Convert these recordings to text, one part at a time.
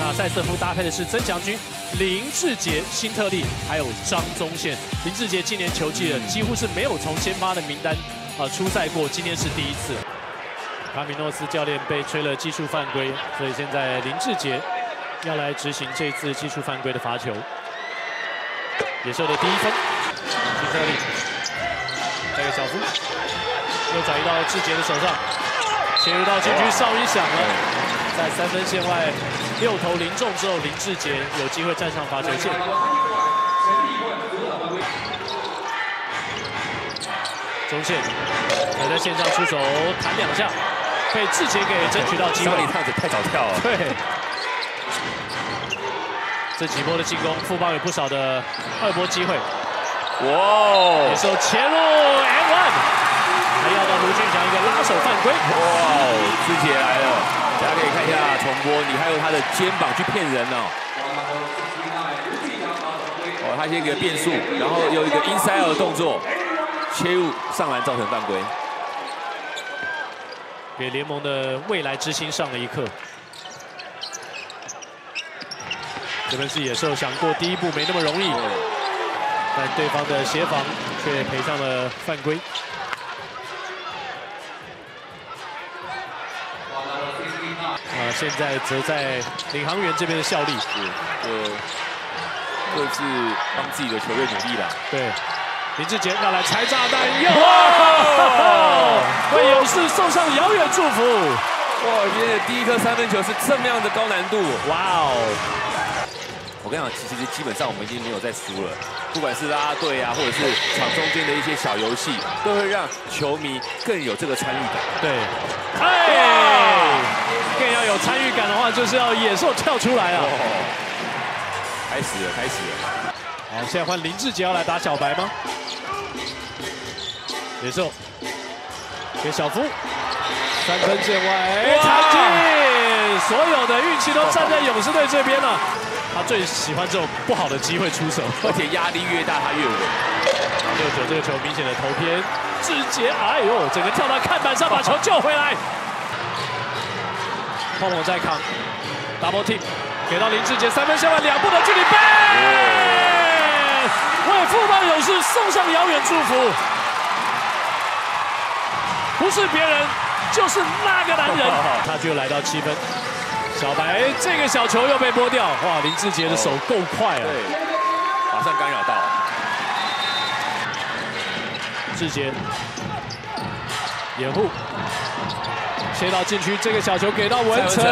那塞瑟夫搭配的是曾祥军、林志杰、辛特利，还有张宗宪。林志杰今年球季了，几乎是没有从先发的名单啊出赛过，今天是第一次。卡米诺斯教练被吹了技术犯规，所以现在林志杰要来执行这次技术犯规的罚球。野兽的第一分，辛特利，带给小夫，又转移到志杰的手上，切入到禁区，哨音响了。在三分线外六投零中之后，林志杰有机会站上罚球线。中线还在线上出手弹两下，被志杰给争取到机会。这样子太早跳了。对。这几波的进攻，富邦有不少的二波机会。哇！野兽切入 M one，还要到卢俊祥一个拉手犯规。哇！志杰来了。大家可以看一下重播，你还有他的肩膀去骗人哦。哦，他先一个变速，然后有一个 inside 的动作，切入上篮造成犯规，给联盟的未来之星上了一课。这边是野兽想过第一步没那么容易，但对方的协防却赔上了犯规。啊，现在则在领航员这边的效力，是，呃，各自帮自己的球队努力了。对，林志杰要来拆炸弹，哟，为勇士送上遥远祝福。哇，今天的第一颗三分球是这么样的高难度，哇哦！我跟你讲，其实基本上我们已经没有再输了，不管是拉拉队啊，或者是场中间的一些小游戏，都会让球迷更有这个参与感。对，哎，更要有参与感的话，就是要野兽跳出来啊！开始了，开始了。好，现在换林志杰要来打小白吗？野兽给小夫，三分线外，插进，所有的运气都站在勇士队这边了。他最喜欢这种不好的机会出手，而且压力越大他越稳。六九这个球明显的投偏，志杰，哎呦，整个跳到看板上把球救回来。碰碰再扛，double team，给到林志杰三分线外两步的距离，背，为富邦勇士送上遥远祝福。不是别人，就是那个男人，他就来到七分。小白这个小球又被拨掉，哇！林志杰的手够快啊，马上干扰到。志杰掩护，切到禁区，这个小球给到文成，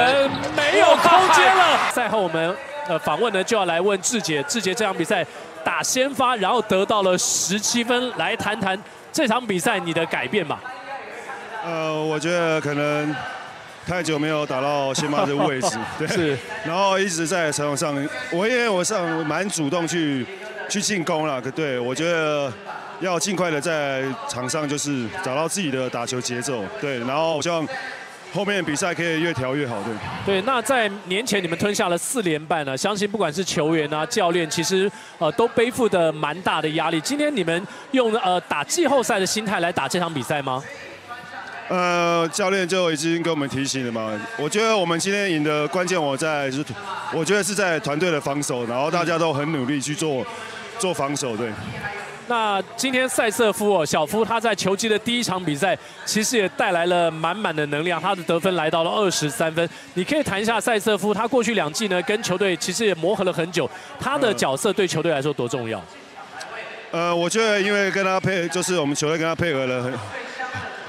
没有空间了。赛后我们呃访问呢就要来问志杰，志杰这场比赛打先发，然后得到了十七分，来谈谈这场比赛你的改变吧。呃，我觉得可能。太久没有打到先发的位置，对，是，然后一直在场上，我因为我上蛮主动去去进攻了，对，我觉得要尽快的在场上就是找到自己的打球节奏，对，然后我希望后面比赛可以越调越好，对。对，那在年前你们吞下了四连败呢，相信不管是球员啊、教练，其实呃都背负的蛮大的压力。今天你们用呃打季后赛的心态来打这场比赛吗？呃，教练就已经给我们提醒了嘛。我觉得我们今天赢的关键，我在就是，我觉得是在团队的防守，然后大家都很努力去做 做防守，对。那今天塞瑟夫哦，小夫他在球季的第一场比赛，其实也带来了满满的能量，他的得分来到了二十三分。你可以谈一下塞瑟夫，他过去两季呢跟球队其实也磨合了很久，他的角色对球队来说多重要？呃，我觉得因为跟他配，就是我们球队跟他配合了很。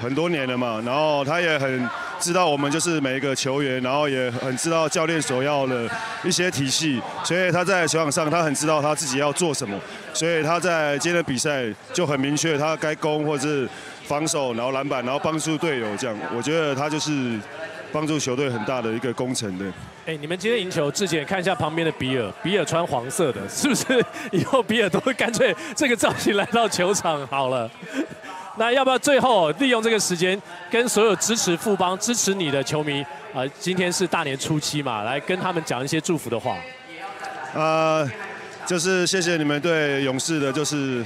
很多年了嘛，然后他也很知道我们就是每一个球员，然后也很知道教练所要的一些体系，所以他在球场上他很知道他自己要做什么，所以他在今天的比赛就很明确他该攻或者是防守，然后篮板，然后帮助队友这样。我觉得他就是帮助球队很大的一个工程的。哎，你们今天赢球，志杰看一下旁边的比尔，比尔穿黄色的，是不是以后比尔都会干脆这个造型来到球场好了？那要不要最后利用这个时间，跟所有支持富邦、支持你的球迷啊，今天是大年初七嘛，来跟他们讲一些祝福的话。呃，就是谢谢你们对勇士的，就是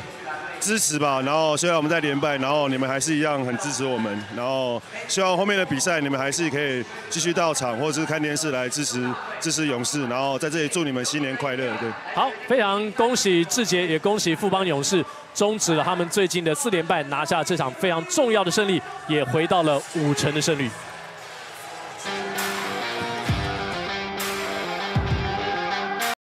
支持吧。然后虽然我们在连败，然后你们还是一样很支持我们。然后希望后面的比赛你们还是可以继续到场或者是看电视来支持支持勇士。然后在这里祝你们新年快乐。对，好，非常恭喜志杰，也恭喜富邦勇士终止了他们最近的四连败，拿下这场非常重要的胜利，也回到了五成的胜率。